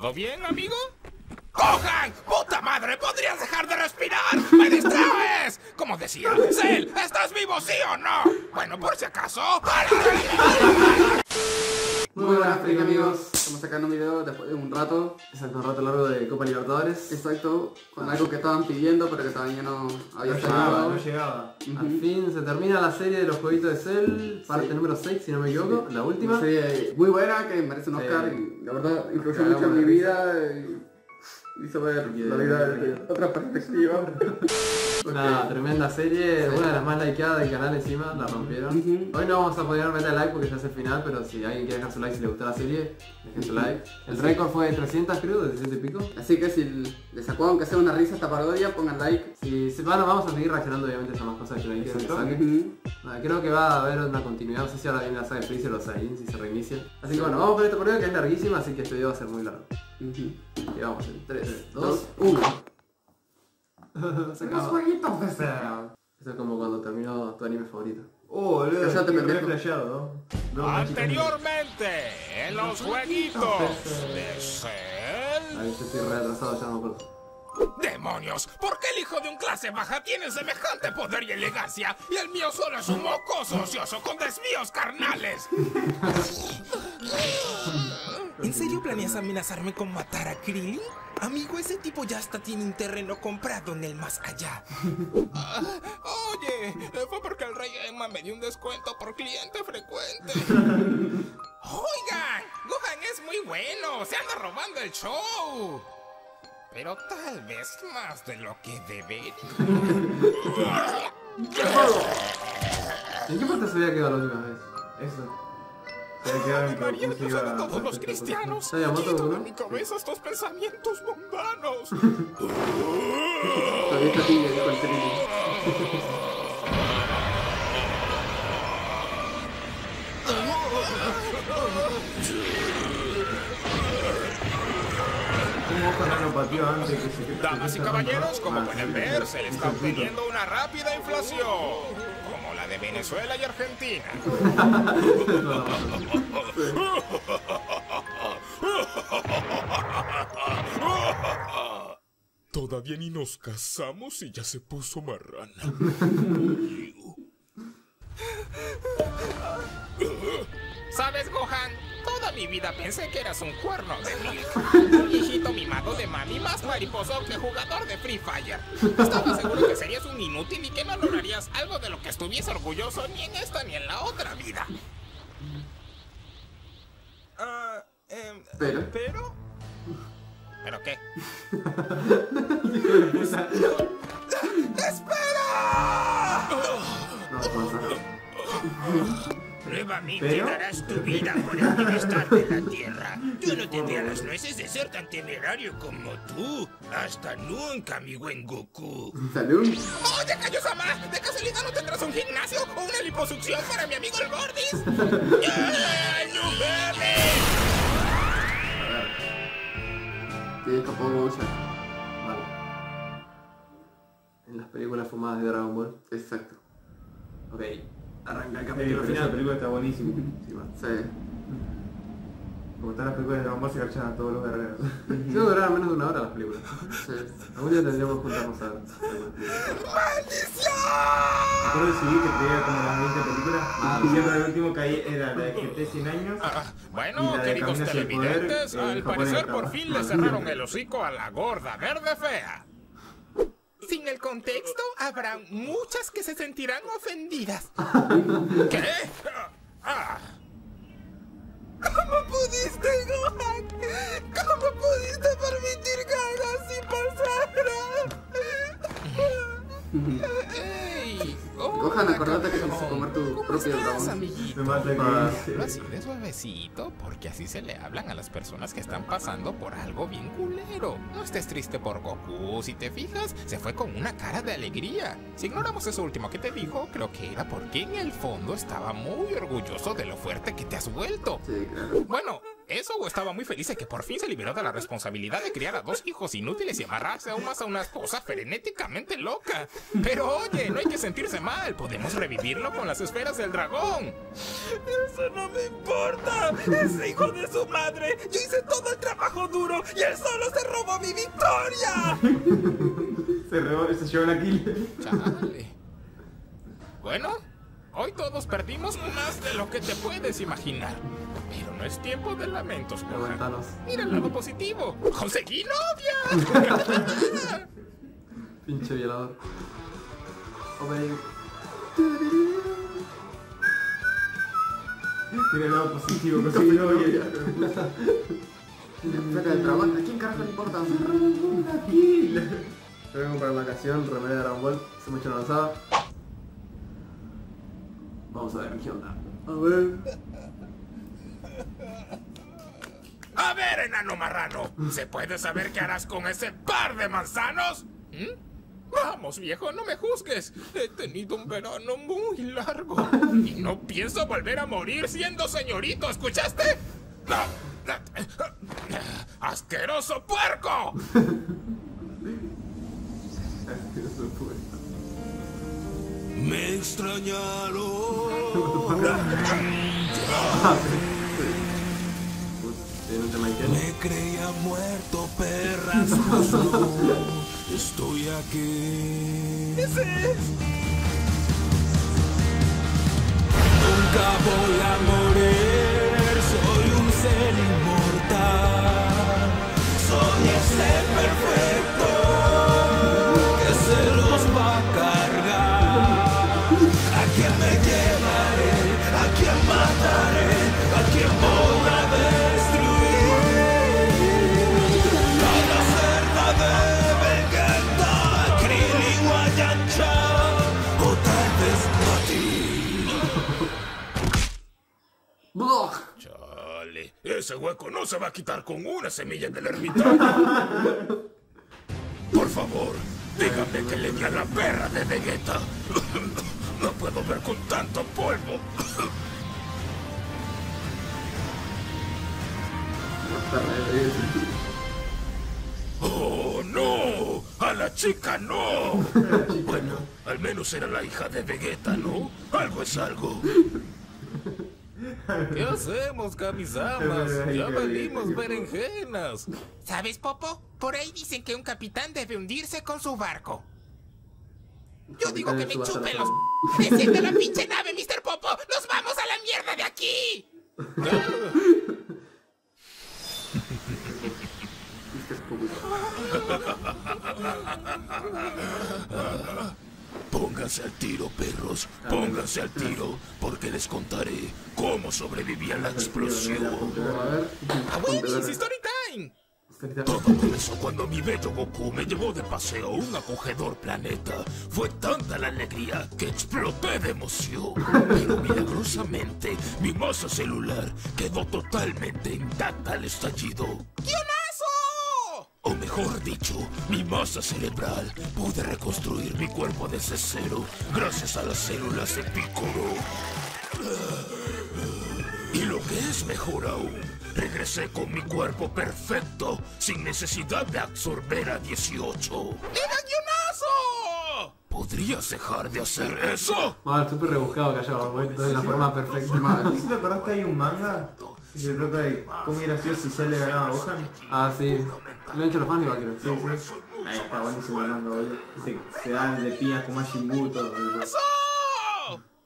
¿Todo bien, amigo? ¡Gohan! ¡Puta madre! ¿Podrías dejar de respirar? ¡Me distraes! Como decía, Cell, ¿estás vivo sí o no? Bueno, por si acaso... Muy buenas, amigos. Estamos sacando un video después de un rato. Exacto, un rato largo de Copa Libertadores. Exacto, con algo que estaban pidiendo, pero que todavía no había No salido. llegaba, no llegaba. Al fin se termina la serie de los jueguitos de Cell, parte Sí. número 6 si no me equivoco, la última. Serie muy buena que merece un. Oscar y la verdad influyó mucho en mi vida y hizo ver la vida desde otra perspectiva. Una tremenda serie, una de las más likeadas del canal encima, la rompieron. Hoy no vamos a poder meter like porque ya es el final, pero si alguien quiere dejar su like si le gustó la serie, dejen su like. El récord fue de 300 creo, de 300 y pico. Así que si les sacó aunque sea una risa esta parodia, pongan like. Si se van, vamos a seguir reaccionando obviamente a más cosas que no quieren que Exacto. saque. Ujú. Nada, creo que va a haber una continuidad, no sé si ahora viene la saga de Freezer o los Saiyajin si se reinicia. Así que bueno, vamos con esta prueba que es larguísima, así que este video va a ser muy largo. Y vamos en 3, 2, Dos, uno. 1. Se acabó. jueguitos de ser. Eso es como cuando terminó tu anime favorito. Oh, boludo, estoy re pendejo. flasheado, ¿no? No. Anteriormente, en los jueguitos de Cell... Ahí yo estoy re atrasado, ya no me acuerdo. ¡Demonios! ¿Por qué el hijo de un clase baja tiene semejante poder y elegancia? Y el mío solo es un mocoso ocioso con desvíos carnales. ¿En serio planeas amenazarme con matar a Krillin? Amigo, ese tipo ya hasta tiene un terreno comprado en el más allá. Ah, oye, fue porque el rey Emma me dio un descuento por cliente frecuente. Oigan, Gohan es muy bueno, se anda robando el show. Pero tal vez más de lo que debería. ¿En qué parte se había quedado la última vez? Eso. Que María de a- todos los cristianos. ¿Se Yamato, Quito de mi cabeza estos pensamientos mundanos. Todavía está tibio, dijo el Trini. ¿Cómo Gohan no lo pateó antes que se que- Damas y caballeros, como Ah, pueden ver, se le está sí, teniendo una rápida inflación. De Venezuela y Argentina. Todavía ni nos casamos y ya se puso marrana. ¿Sabes, Gohan? Mi vida pensé que eras un cuerno de milk. Un viejito mimado de mami más mariposo que jugador de Free Fire. Estaba seguro que serías un inútil y que no lograrías algo de lo que estuviese orgulloso ni en esta ni en la otra vida. Ah, em, Pero. ¿Pero? ¿Pero qué? ¡Espera! No, pasa. Nuevamente ¿Pero? darás tu vida por el bienestar de la tierra. Yo no tendría las nueces de ser tan temerario como tú. Hasta nunca, mi buen Goku. Salud. ¡Oye, Kaio-sama! ¿De casualidad no tendrás un gimnasio o una liposucción para mi amigo el Gordis? ¡Ah, ¡No mames! Tienes Bojack. Vale. En las películas fumadas de Dragon Ball. Exacto. Ok. Arranca el capítulo pero esa final. película está buenísima. Sí. Como están las películas de Dragon Ball se garchan a todos los guerreros. Que duraron menos de una hora las películas. Sí. Algún día tendríamos que juntarnos a ver. ¡Maldición! Me acuerdo de subir que traía como las 20 películas. Ah, y siempre el último que hay era la de GT 100 años. Ah, Y bueno, queridos el televidentes, el al parecer por fin le cerraron el hocico a la gorda verde fea. Sin el contexto, habrá muchas que se sentirán ofendidas. ¿Qué? Ah. ¿Cómo pudiste, Gohan? ¿Cómo pudiste permitir que algo así pasara? Gohan, acordate que tienes que comer tu ¿Cómo propio dragón. amiguito? Me mata que así de suavecito, porque así se le hablan a las personas que están pasando por algo bien culero. No estés triste por Goku, si te fijas, se fue con una cara de alegría. Si ignoramos eso último que te dijo, creo que era porque en el fondo estaba muy orgulloso de lo fuerte que te has vuelto. Sí, claro. Bueno, Eso o estaba muy feliz de que por fin se liberó de la responsabilidad de criar a dos hijos inútiles y amarrarse aún más a una esposa frenéticamente loca. Pero oye, no hay que sentirse mal. Podemos revivirlo con las esferas del dragón. Eso no me importa. Ese hijo de su madre. Yo hice todo el trabajo duro y él solo se robó mi victoria. Se, robó, se llevó la kill. Chale. Bueno, hoy todos perdimos más de lo que te puedes imaginar. Pero no es tiempo de lamentos, Gohan. Mira el lado positivo. ¡Conseguí novia! Pinche violador. Mira el lado positivo, conseguí novia. Placa del dragón, ¿a quién carajo le importa? Voy a comprar la canción, remera de Dragon Ball. Mucho no lo usaba. Vamos a ver qué onda. A ver. A ver, enano marrano. ¿Se puede saber qué harás con ese par de manzanos? ¿Mm? Vamos, viejo, no me juzgues. He tenido un verano muy largo. Y no pienso volver a morir siendo señorito, ¿escuchaste? ¡Asqueroso puerco! Me extrañaron. Me creía muerto, perras. no. Estoy aquí. Ese es. Nunca voy a morir. Soy un ser inmortal. Soy ese perfecto ese hueco no se va a quitar con una semilla del ermitaño. Por favor, dígame que le di a la perra de Vegeta. No puedo ver con tanto polvo. ¡Oh, no! ¡A la chica no! Bueno, al menos era la hija de Vegeta, ¿no? Algo es algo. ¿Qué hacemos, Kamisamas? Ya valimos berenjenas. ¿Sabes, Popo? Por ahí dicen que un capitán debe hundirse con su barco. Yo digo que me chupen los... ¡Desciende la pinche nave, Mr. Popo! ¡Nos vamos a la mierda de aquí! Pónganse al tiro, perros. Pónganse al tiro, porque les contaré cómo sobreviví a la explosión. ¡Abuelis, story time! Todo comenzó cuando mi bello Goku me llevó de paseo a un acogedor planeta. Fue tanta la alegría que exploté de emoción. Pero milagrosamente mi masa celular quedó totalmente intacta al estallido. ¡Guionazo! O mejor dicho, mi masa cerebral pude reconstruir mi cuerpo desde cero gracias a las células de Piccolo. Y lo que es mejor aún, regresé con mi cuerpo perfecto, sin necesidad de absorber a 18. ¡Era guionazo! ¿Podrías dejar de hacer eso? Madre, súper rebuscado que haya vuelto de la forma perfecta. ¿Sí te acordás que hay un manga? Se trata de cómo hubiera sido si Cell le ganaba a Gohan. Ah, sí. Lo han hecho los fans igual creo. Sí, sí. Ahí está buenísimo el manga, boludo. Se, se dan de piñas con Majin Buu, todo. boludo.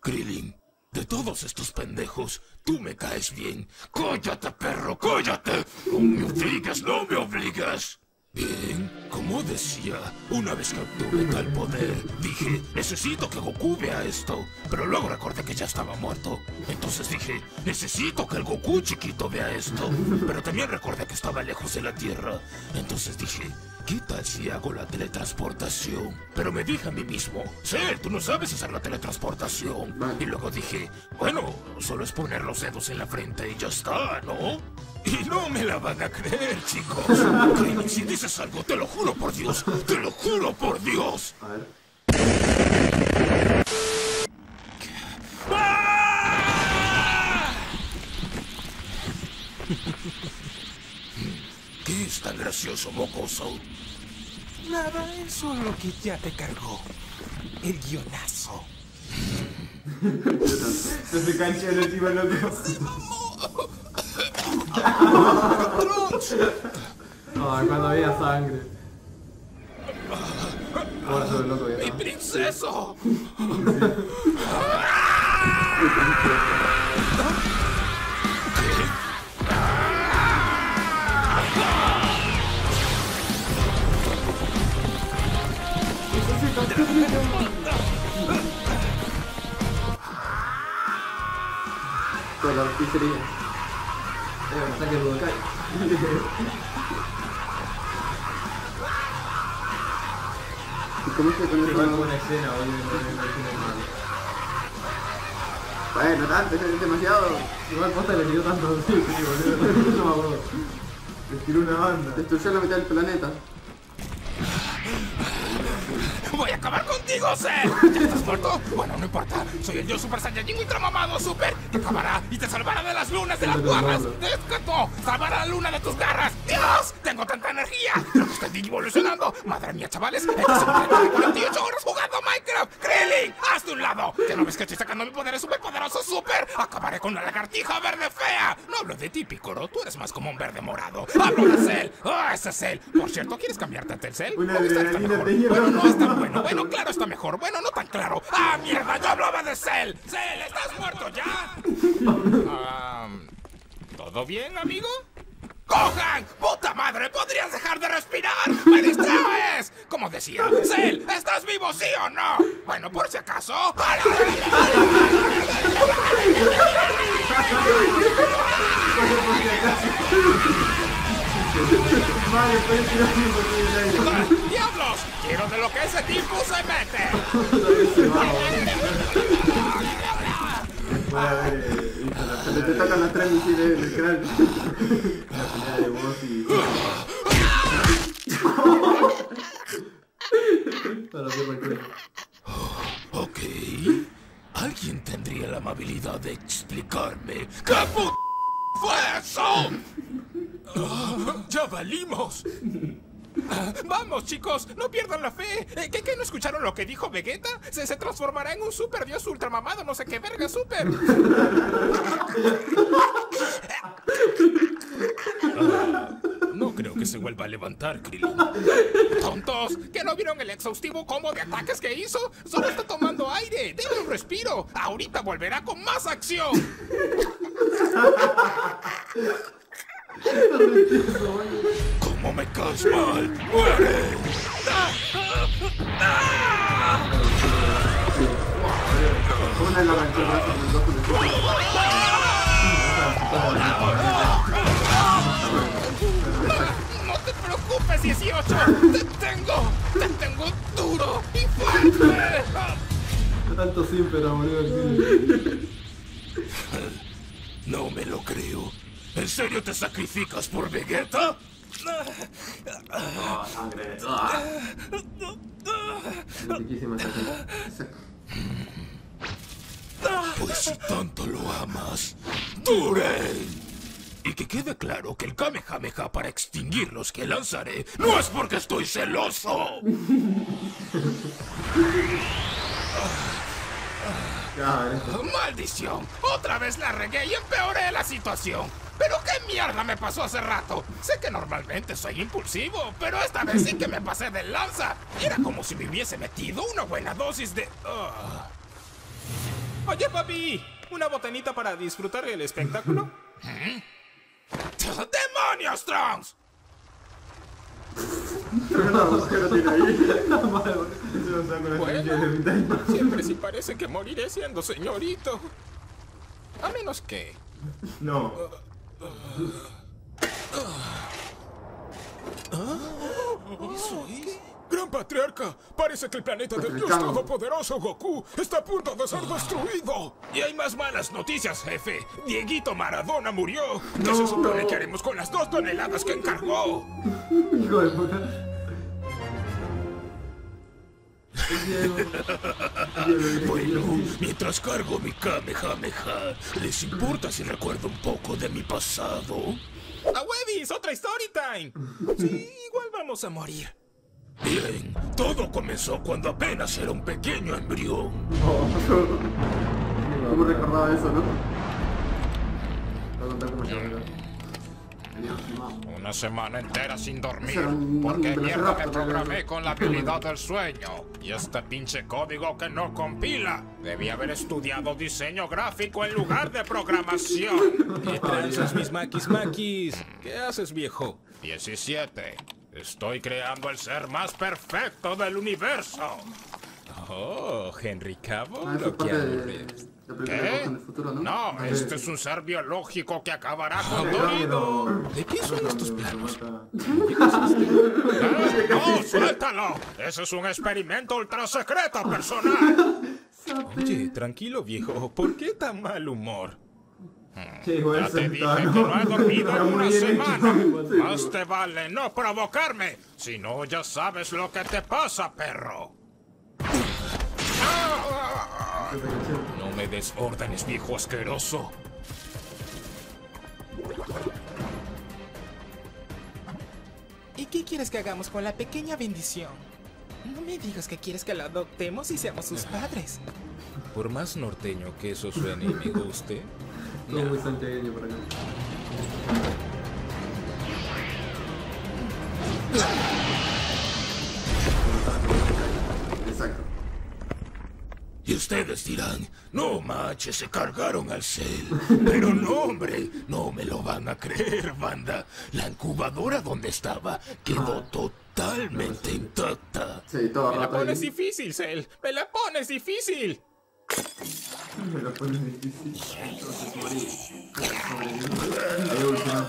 Krillin, de todos estos pendejos, tú me caes bien. ¡Cállate, perro, cállate! No me obligas, no me obligas. Bien, como decía, una vez que obtuve tal poder, dije, necesito que Goku vea esto. Pero luego recordé que ya estaba muerto. Entonces dije, necesito que el Goku chiquito vea esto. Pero también recordé que estaba lejos de la Tierra. Entonces dije, ¿qué tal si hago la teletransportación? Pero me dije a mí mismo, sí, tú no sabes hacer la teletransportación. Y luego dije, bueno, solo es poner los dedos en la frente y ya está, ¿no? Y no me la van a creer, chicos. Krillin, si dices algo, te lo juro por Dios, te lo juro por Dios. A ver. ¿Qué es tan gracioso, mocoso? Nada, es solo que ya te cargó. El guionazo. Se cancha el otro. Ay, cuando había sangre. Ahora soy loco ¡Mi princeso! La. Ataque Budokai. ¿Y cómo se con Igual eso? buena escena, boludo. Bueno, tanto, es demasiado. Igual posta le tiró tanto sí, sí, boludo. No me acuerdo. Les tiró una banda. Destruyó la mitad del planeta. ¡Voy a acabar contigo, Cell! ¿Ya estás muerto? Bueno, no importa. Soy el dios Super Saiyajin Ultra Mamado Super que acabará y te salvará de las lunas de las garras. ¡Descato! ¡Salvará la luna de tus garras! ¡Dios! ¡Tengo tanta energía! ¡Lo estoy evolucionando! ¡Madre mía, chavales! ¡Estas son 48 horas jugando Minecraft! ¡Krillin! ¡Hazte un lado! ¿Que no ves que estoy sacando mi poder super poderoso super? ¡Acabaré con la lagartija verde fea! No hablo de ti, Picoro. Tú eres más como un verde morado. ¡Hablo de Cell! ¡Ah, ese es Cell! Por cierto, ¿quieres cambiarte a Telcel? Una ¿O está adrenalina mejor? te lleva. Bueno, no está bueno. Bueno, claro, está mejor. Bueno, no tan claro. ¡Ah, mierda! ¡Yo hablaba de Cell! ¡Cell, estás muerto ya! ¿Todo bien, amigo? ¡Cojan! ¡Puta madre! ¿Podrías dejar de respirar? ¡Me distraes! Como decía, Cell, ¿estás vivo sí o no? Bueno, por si acaso. Vale, puedes tirar un poquito de aire. ¡Ah, ¡Diablos! ¡Quiero de lo que ese tipo se mete! Haber eh, visto la Se te tocan las tres misiles en el cráneo. la pelea de vos y... Para hacer el cuello. Ok. ¿Alguien tendría la amabilidad de explicarme qué p fue eso? Ah, ¡Ya valimos! Vamos, chicos, no pierdan la fe. Eh, ¿Qué, qué no escucharon lo que dijo Vegeta? Se, se transformará en un super dios ultramamado, no sé qué verga, super. Ah, no creo que se vuelva a levantar, Krillin. ¡Tontos! ¿Que no vieron el exhaustivo combo de ataques que hizo? Solo está tomando aire. Denle un respiro. Ahorita volverá con más acción. ¿Cómo me caes mal? ¡Muere! No te preocupes, 18. Te tengo. Te tengo duro y fuerte. No tanto sí, pero boludo. sí. No me lo creo. ¿En serio te sacrificas por Vegeta? Ah, sangre. Ah. Riquísima. Pues si tanto lo amas, ¡Duren! Y que quede claro que el Kamehameha para extinguir los que lanzaré no es porque estoy celoso. ¡Maldición! Otra vez la regué y empeoré la situación. ¿Pero qué mierda me pasó hace rato? Sé que normalmente soy impulsivo, pero esta vez sí que me pasé de lanza. Era como si me hubiese metido una buena dosis de... ah. Oye, papi, ¿una botanita para disfrutar el espectáculo? ¡Demonios, Trunks! Bueno. Siempre sí parece que moriré siendo señorito. A menos que... No. ¿Eso es? Gran patriarca, parece que el planeta del dios todopoderoso Goku está a punto de ser destruido. Y hay más malas noticias, jefe. Dieguito Maradona murió. ¿Qué se supone que haremos con las dos toneladas que encargó? Hijo de puta. Bueno, mientras cargo mi Kamehameha, ¿les importa si recuerdo un poco de mi pasado? ¡A Webis! ¡Otra story time! Sí, igual vamos a morir. Bien, todo comenzó cuando apenas era un pequeño embrión. ¿Cómo recordaba eso, no? Una semana entera sin dormir. Porque mierda me programé con la habilidad del sueño. Y este pinche código que no compila. Debí haber estudiado diseño gráfico en lugar de programación. ¿Qué tranzas, mis maquis maquis? ¿Qué haces, viejo? 17. Estoy creando el ser más perfecto del universo. Oh, Henry Cavill, Ah, lo que aburres. La ¿Qué? El futuro, ¿no? No, Ah, este sí. es un ser biológico que acabará Ah, con todo. ¿De qué son estos planos? ¡Eh! ¡No, suéltalo! Ese es un experimento ultra secreto personal. Oye, tranquilo, viejo. ¿Por qué tan mal humor? Igual Ya te dije que ¿no? he dormido en una semana. Más te vale no provocarme. Si no, ya sabes lo que te pasa, perro. No me des órdenes, viejo asqueroso. ¿Y qué quieres que hagamos con la pequeña bendición? No me digas que quieres que la adoptemos y seamos sus padres. Por más norteño que eso suene y me guste, Todo muy santiagueño por acá. Y ustedes dirán, no manches, se cargaron al cel. Pero no, hombre, no me lo van a creer, banda. La incubadora donde estaba quedó totalmente intacta. Sí, todo Me la pones ahí. difícil, Cell. Me la pones difícil. Me lo pones difícil. Ahí evolucionó.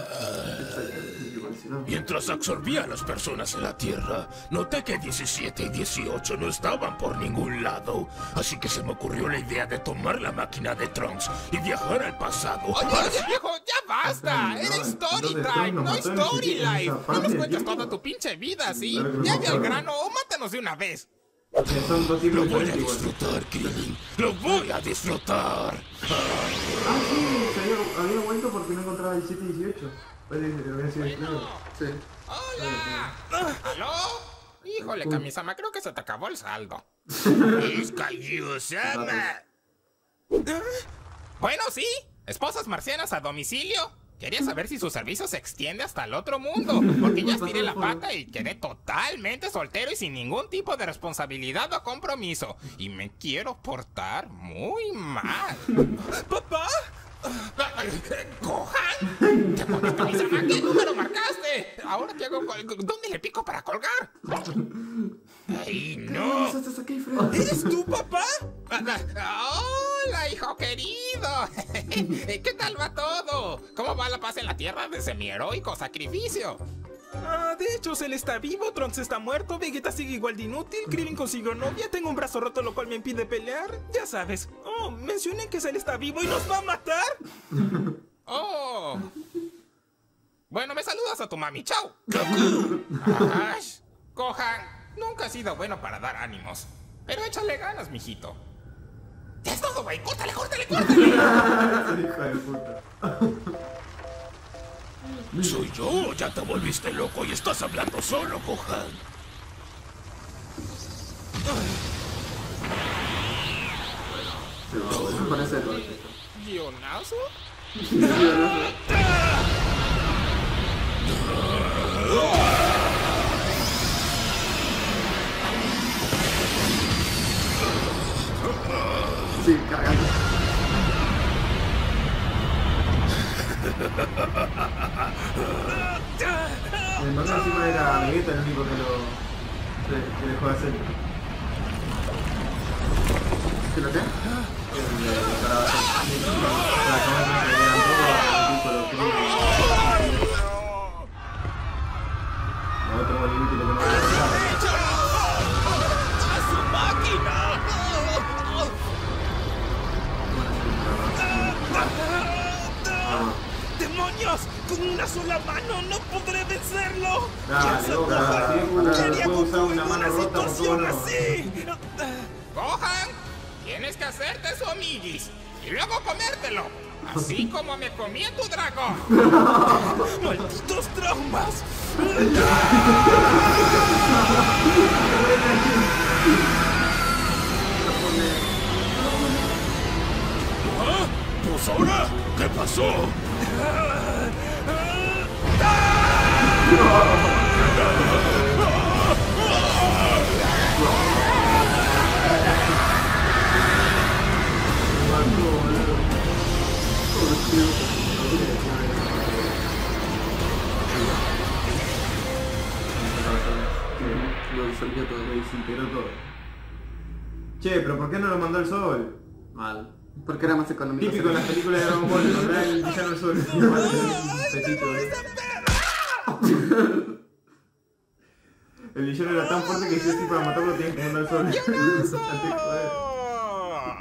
No. Mientras absorbía a las personas en la Tierra, noté que 17 y 18 no estaban por ningún lado. Así que se me ocurrió la idea de tomar la máquina de Trunks y viajar al pasado. Oye, oye, viejo, ya basta. No, Era no, story entonces, time, no story life. No nos cuentes toda tu pinche vida, ¿sí? No Ya ve al grano o mátanos de una vez. Son dos Lo voy a disfrutar, Krillin. Lo voy a disfrutar. Ah, sí, se había, había vuelto porque no encontraba 17 y 18. Sí. ¡Hola! ¿Aló? Híjole, Kamisama, creo que se te acabó el saldo. Es Kaiju-sama. Bueno, sí. Esposas marcianas a domicilio. Quería saber si su servicio se extiende hasta el otro mundo, porque ya estiré la pata y quedé totalmente soltero y sin ningún tipo de responsabilidad o compromiso. Y me quiero portar muy mal. ¡Papá! ¿Gohan? ¿Qué número marcaste? Ahora te hago... ¿Dónde le pico para colgar? ¡Ay, ¿Qué no! aquí? ¿Eres tú, papá? Hola, hijo querido. ¿Qué tal va todo? ¿Cómo va la paz en la tierra de semi-heroico sacrificio? Ah, de hecho, Cell está vivo, Trunks está muerto, Vegeta sigue igual de inútil, Krillin consiguió novia, tengo un brazo roto lo cual me impide pelear. Ya sabes. Oh, mencioné que Cell está vivo y nos va a matar. Oh. Bueno, me saludas a tu mami. Chao. Ash, Gohan, nunca has sido bueno para dar ánimos. Pero échale ganas, mijito. Ya es todo, güey. Córtale, córtale, córtale. Soy yo, ya te volviste loco y estás hablando solo, Gohan. Bueno, parece. ¿Guionazo? Sí, cargando. El manga encima era Vegeta el único que lo. dejó de hacer. ¿Sí lo que? El de para para acabar de eran todos tipo los La otra igual inútil que no me ¡A su máquina! ¡Demonios! ¡Con una sola mano no podré vencerlo! Dale, ¡Ya Boca, Gohan! sí, Boca, ¿Qué haría puedo usar Goku en una situación así? Gohan, tienes que hacerte su amiguis. y luego comértelo. Así como me comí en tu dragón. ¡Malditos traumas! ¿Ah? ¿Pues ahora? ¿Qué pasó? Lo todo. Lo desintegró todo. Che, pero ¿por qué no lo mandó el sol? Mal. Porque era más económico. Típico en las películas de Dragon Ball, el villano al sol. El villano era tan fuerte que si para matarlo tenían que mandar.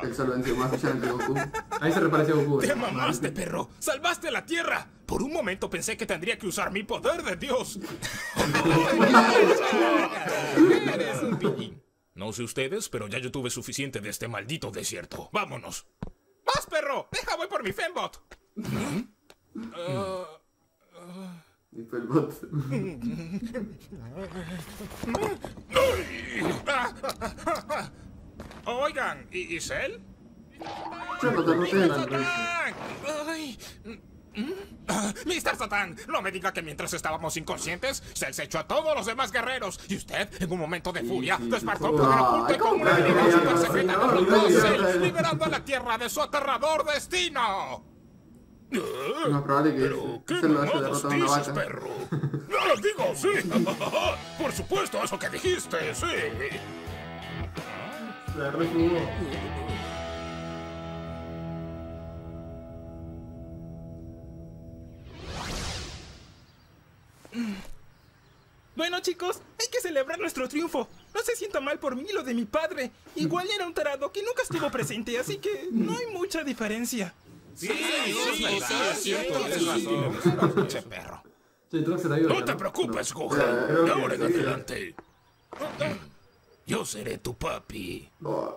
El sol venció más villano que Goku. Ahí se repareció Goku. eh. ¡Te mamaste, perro! ¡Salvaste la Tierra! Por un momento pensé que tendría que usar mi poder de Dios. Eres un pillín. No sé ustedes, pero ya yo tuve suficiente de este maldito desierto. ¡Vámonos! ¡Vas, perro! ¡Deja, voy por mi fembot! Y el bot. Oigan, ¿y, y Cell? Yo no te roté el Android. ¡Ay! ¿Mm? Ah, Mr. Satan, no me diga que mientras estábamos inconscientes, Cell se echó a todos los demás guerreros. Y usted, en un momento de furia, despertó Ay, oculto y con ¿cómo una liberando a la Tierra de su aterrador destino. Es más probable que ¿Pero qué se lo haya derrotado una dices, vaca. perro? ¡No, digo, sí! ¡Por supuesto, eso que dijiste, sí! La refugó. Bueno chicos, hay que celebrar nuestro triunfo. No se sienta mal por mí lo de mi padre. Igual era un tarado que nunca estuvo presente, así que no hay mucha diferencia. Sí, sí, sí, es cierto, tienes razón. Pinche perro. Che, dio. No te preocupes, Gohan. De ahora en adelante. Yo seré tu papi. Ah,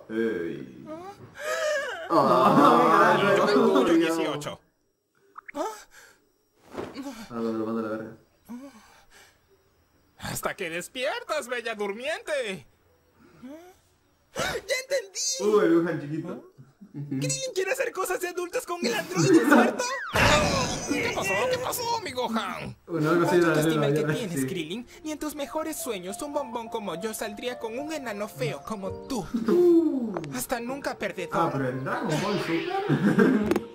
Yo tengo no, 18. Ahora cuando lo manda a la verga. Hasta que despiertas, bella durmiente. ¡Ya entendí! Uh, el Wuhan chiquito. Krillin quiere hacer cosas de adultos con el androide, ¿cierto? ¿Qué pasó? ¿Qué pasó, mi Gohan? Bueno, algo así era ¿Cuánto la estima que tienes, sí. Krillin? Ni en tus mejores sueños un bombón como yo saldría con un enano feo como tú. Hasta nunca Ah, perdedor. pero en Dragon Ball Super.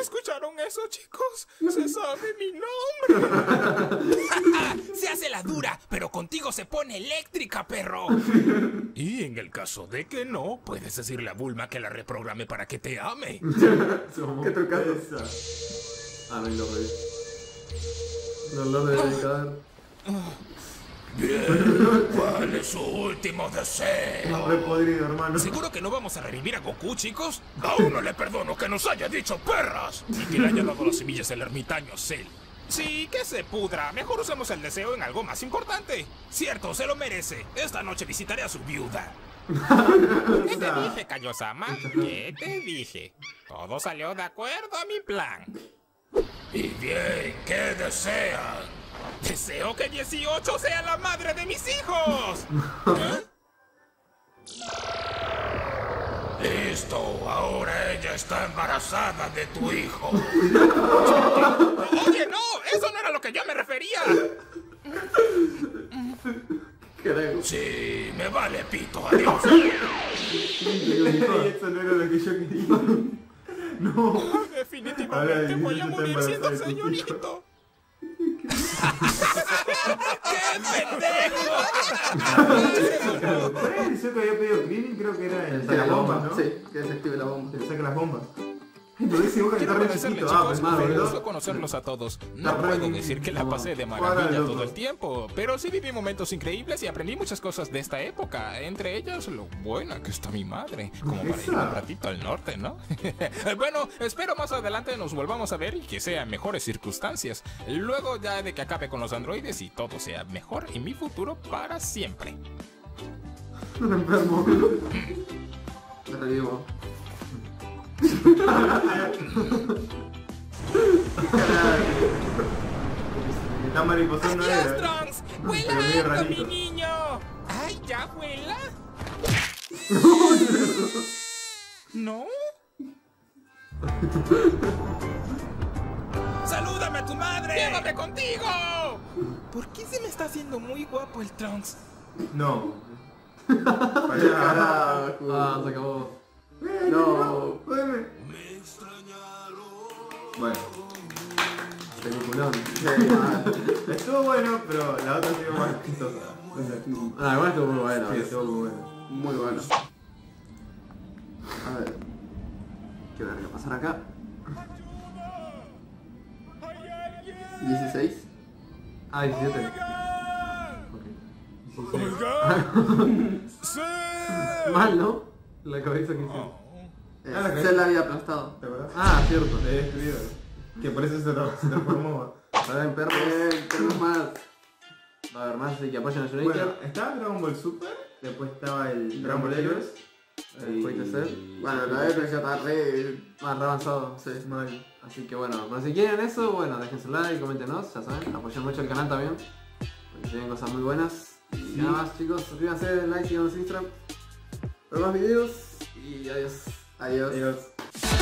¿Escucharon eso, chicos? Se sabe mi nombre. Se hace la dura, pero contigo se pone eléctrica, perro. Y en el caso de que no, puedes decirle a Bulma que la reprograme para que te ame. Qué trucazo. Ah, no lo de. No lo dedicar. Bien, ¿cuál es su último deseo? Re podrido, hermano. ¿Seguro que no vamos a revivir a Goku, chicos? Aún no le perdono que nos haya dicho perras y que le haya dado las semillas del ermitaño Cell. Sí, que se pudra. Mejor usemos el deseo en algo más importante. Cierto, se lo merece. Esta noche visitaré a su viuda. ¿Qué te dije, Kaiosama? ¿Qué te dije? Todo salió de acuerdo a mi plan. Y bien, ¿qué desean? Deseo que 18 sea la madre de mis hijos. Listo, ahora ella está embarazada de tu hijo. Oye, no, eso no era lo que yo me refería. Carajo. Sí, me vale pito, adiós. Eso no era lo que yo quería. No. Definitivamente voy a 18 morir siendo señorito. ¿Cuál era el deseo que había pedido Krillin? Creo que era el Que de la las bombas, ¿no? Sí, que desactive la bomba. El saca las bombas. Quiero agradecerle, chiquito. Ah, chicos. pues gusto conocerlos a todos. No puedo decir que la pasé de maravilla todo el tiempo, pero sí viví momentos increíbles y aprendí muchas cosas de esta época. Entre ellas, lo buena que está mi madre. Como para ir un ratito al norte, ¿no? bueno, espero más adelante nos volvamos a ver y que sea en mejores circunstancias. Luego ya de que acabe con los androides y todo sea mejor en mi futuro para siempre. Revivo. La mariposa no ¡Adiós, era. Trunks! ¡Vuela alto, mi niño! ¡Ay, ya vuela! ¿No? ¡Salúdame a tu madre! ¡Llévame contigo! ¿Por qué se me está haciendo muy guapo el Trunks? No. Carajo. Ah, se acabó. No. Bueno. Peliculón. Estuvo bueno, pero la otra estuvo más chistosa. Ah, igual estuvo muy bueno. Sí, estuvo muy bueno. Muy bueno. A ver. ¿Qué verga pasar acá? 16. Ah, 17. Ok. ¡Sí! Mal, ¿no? La cabeza que hice. Ah, la Se la había aplastado. ¿Te acuerdas? Ah, cierto. Le he destruido. Que por eso se tra- se transformó. A ver, perros. perros más. Va a haber más, así que apoyen a United. Bueno, estaba Dragon Ball Super, después estaba el Dragon Ball Heroes. El Cell. Bueno, la de ya está re... Más re avanzado, sí. Mal. Así que bueno, pero si quieren eso, bueno, dejen su like, coméntenos, ya saben, apoyen mucho el canal también. Porque se vienen cosas muy buenas. Y nada más chicos, suscríbanse, like, síganos en Instagram. Ver más videos y adiós. Adiós. adiós.